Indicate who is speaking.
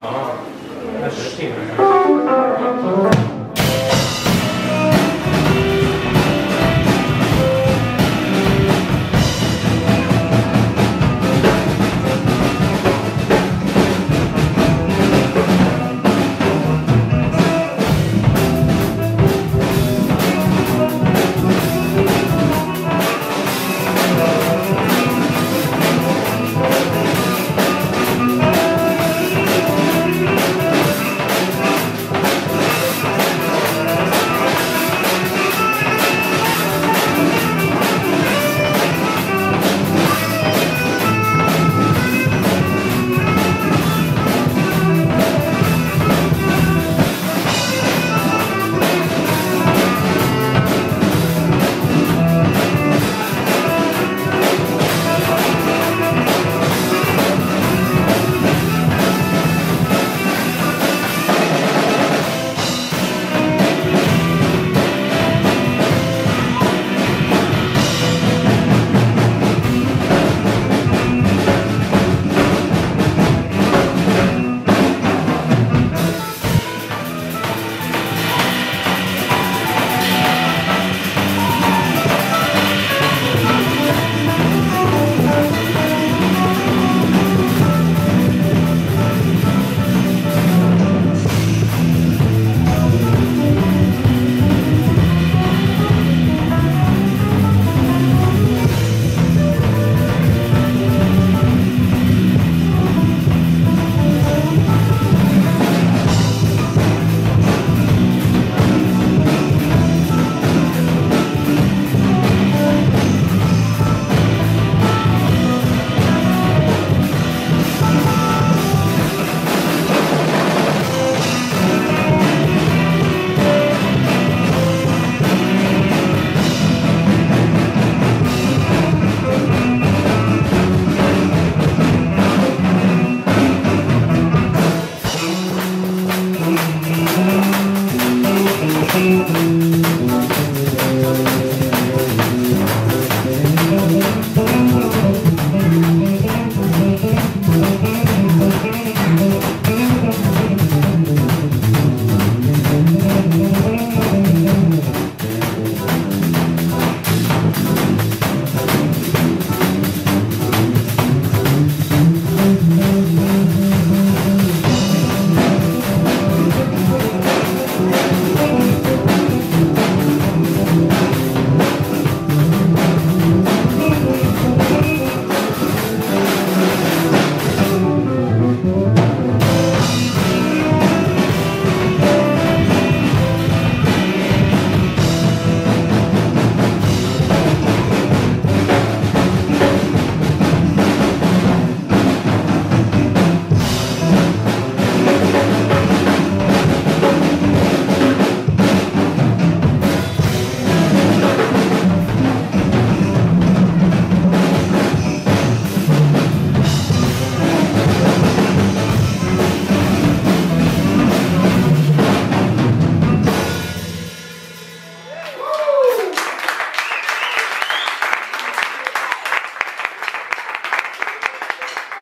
Speaker 1: 啊，那是这个。Música